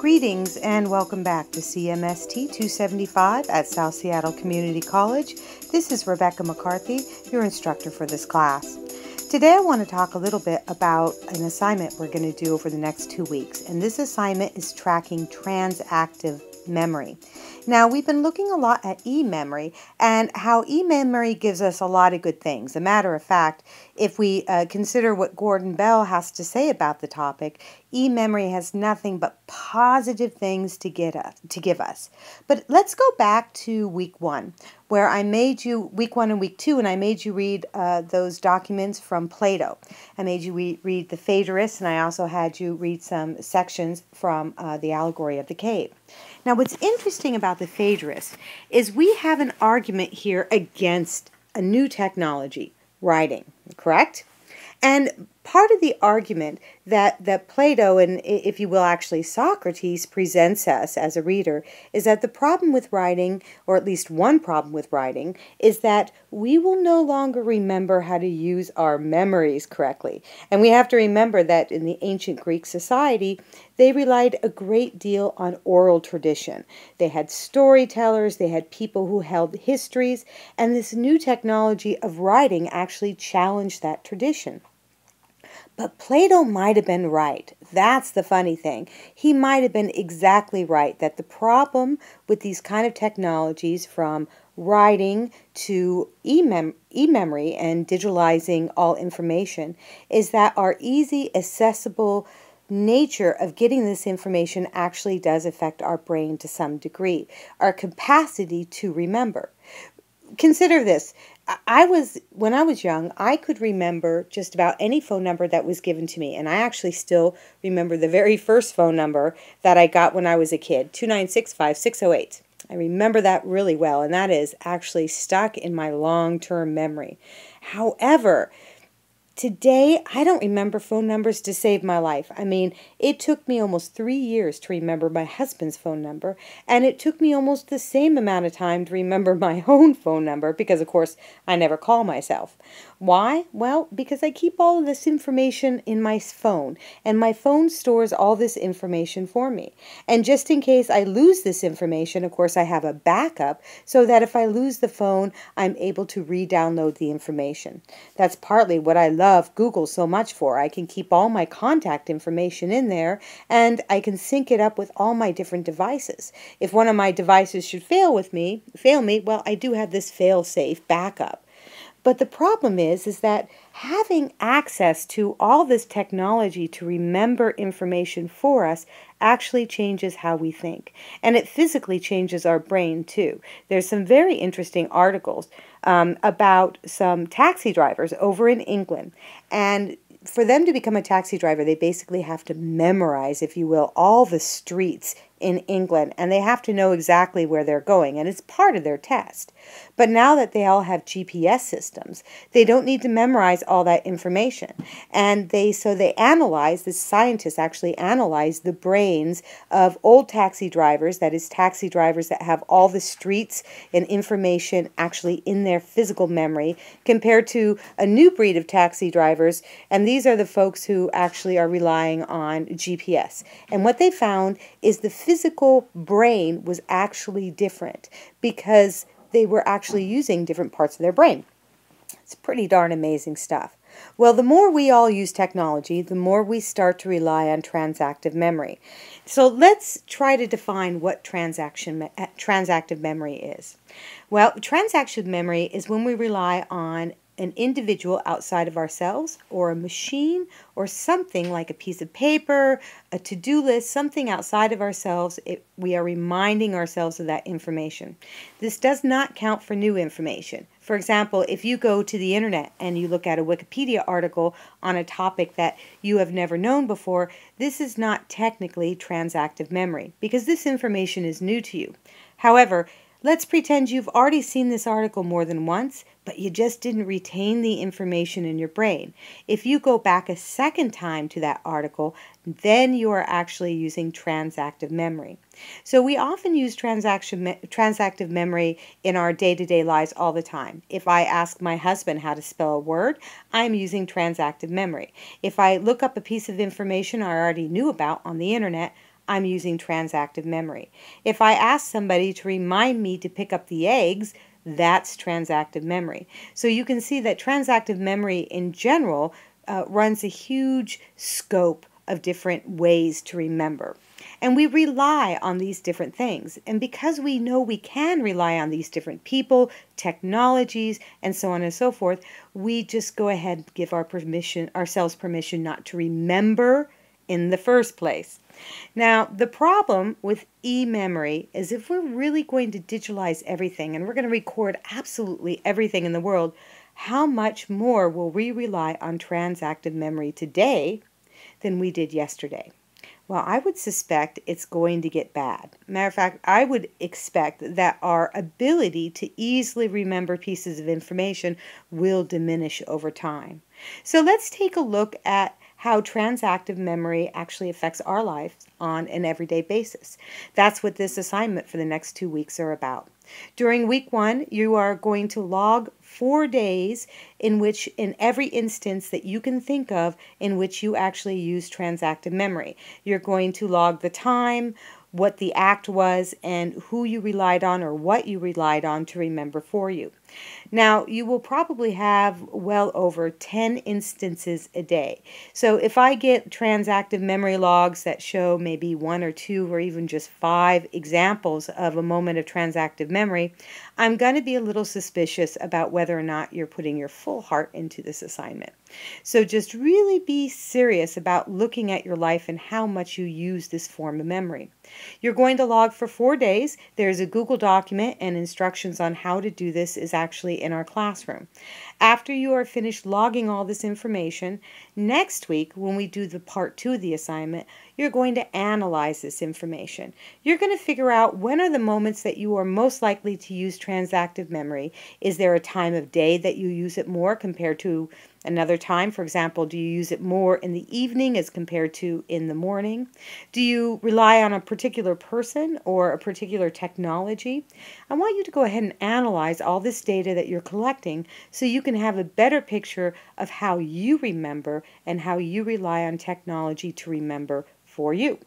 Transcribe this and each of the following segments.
Greetings and welcome back to CMST 275 at South Seattle Community College. This is Rebecca McCarthy, your instructor for this class. Today I want to talk a little bit about an assignment we're going to do over the next two weeks, and this assignment is tracking transactive memory. Now, we've been looking a lot at e-memory and how e-memory gives us a lot of good things. A matter of fact, if we uh, consider what Gordon Bell has to say about the topic, e-memory has nothing but positive things to get us, to give us. But let's go back to week one, where I made you week one and week two, and I made you read uh, those documents from Plato. I made you read, read the Phaedrus, and I also had you read some sections from uh, the Allegory of the Cave. Now, what's interesting about the Phaedrus is we have an argument here against a new technology, writing, correct? And part of the argument that, that Plato and, if you will, actually Socrates presents us as a reader is that the problem with writing, or at least one problem with writing, is that we will no longer remember how to use our memories correctly. And we have to remember that in the ancient Greek society, they relied a great deal on oral tradition. They had storytellers, they had people who held histories, and this new technology of writing actually challenged that tradition. But Plato might have been right. That's the funny thing. He might have been exactly right that the problem with these kind of technologies from writing to e-memory and digitalizing all information is that our easy, accessible nature of getting this information actually does affect our brain to some degree, our capacity to remember. Consider this. I was when I was young, I could remember just about any phone number that was given to me, and I actually still remember the very first phone number that I got when I was a kid, 2965608. I remember that really well, and that is actually stuck in my long-term memory. However, Today, I don't remember phone numbers to save my life. I mean, it took me almost three years to remember my husband's phone number, and it took me almost the same amount of time to remember my own phone number because, of course, I never call myself. Why? Well, because I keep all of this information in my phone, and my phone stores all this information for me. And just in case I lose this information, of course, I have a backup so that if I lose the phone, I'm able to re download the information. That's partly what I love Google so much for. I can keep all my contact information in there and I can sync it up with all my different devices. If one of my devices should fail with me, fail me, well, I do have this fail safe backup. But the problem is, is that having access to all this technology to remember information for us actually changes how we think. And it physically changes our brain too. There's some very interesting articles um, about some taxi drivers over in England. And for them to become a taxi driver, they basically have to memorize, if you will, all the streets in England and they have to know exactly where they're going and it's part of their test. But now that they all have GPS systems, they don't need to memorize all that information. And they so they analyze, the scientists actually analyze the brains of old taxi drivers, that is taxi drivers that have all the streets and information actually in their physical memory compared to a new breed of taxi drivers and these are the folks who actually are relying on GPS. And what they found is the physical brain was actually different because they were actually using different parts of their brain. It's pretty darn amazing stuff. Well, the more we all use technology, the more we start to rely on transactive memory. So let's try to define what transaction uh, transactive memory is. Well, transaction memory is when we rely on an individual outside of ourselves or a machine or something like a piece of paper, a to do list, something outside of ourselves, it, we are reminding ourselves of that information. This does not count for new information. For example, if you go to the internet and you look at a Wikipedia article on a topic that you have never known before, this is not technically transactive memory because this information is new to you. However, Let's pretend you've already seen this article more than once, but you just didn't retain the information in your brain. If you go back a second time to that article, then you are actually using transactive memory. So we often use transaction me transactive memory in our day-to-day -day lives all the time. If I ask my husband how to spell a word, I'm using transactive memory. If I look up a piece of information I already knew about on the internet, I'm using transactive memory. If I ask somebody to remind me to pick up the eggs, that's transactive memory. So you can see that transactive memory in general uh, runs a huge scope of different ways to remember. And we rely on these different things. And because we know we can rely on these different people, technologies, and so on and so forth, we just go ahead and give our permission, ourselves permission not to remember in the first place. Now, the problem with e-memory is if we're really going to digitalize everything and we're going to record absolutely everything in the world, how much more will we rely on transactive memory today than we did yesterday? Well, I would suspect it's going to get bad. Matter of fact, I would expect that our ability to easily remember pieces of information will diminish over time. So let's take a look at how transactive memory actually affects our lives on an everyday basis. That's what this assignment for the next two weeks are about. During week one, you are going to log four days in which, in every instance that you can think of, in which you actually use transactive memory. You're going to log the time, what the act was, and who you relied on or what you relied on to remember for you. Now, you will probably have well over 10 instances a day. So if I get transactive memory logs that show maybe one or two or even just five examples of a moment of transactive memory, I'm going to be a little suspicious about whether or not you're putting your full heart into this assignment. So just really be serious about looking at your life and how much you use this form of memory. You're going to log for four days. There's a Google document and instructions on how to do this is actually in our classroom. After you are finished logging all this information, next week when we do the part two of the assignment, you're going to analyze this information. You're going to figure out when are the moments that you are most likely to use transactive memory. Is there a time of day that you use it more compared to Another time, for example, do you use it more in the evening as compared to in the morning? Do you rely on a particular person or a particular technology? I want you to go ahead and analyze all this data that you're collecting so you can have a better picture of how you remember and how you rely on technology to remember for you.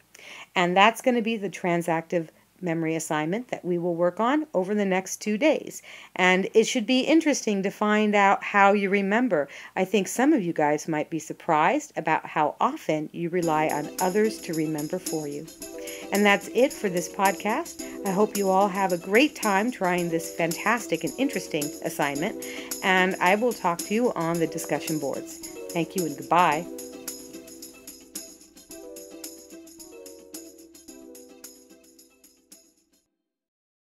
And that's going to be the transactive memory assignment that we will work on over the next two days. And it should be interesting to find out how you remember. I think some of you guys might be surprised about how often you rely on others to remember for you. And that's it for this podcast. I hope you all have a great time trying this fantastic and interesting assignment. And I will talk to you on the discussion boards. Thank you and goodbye.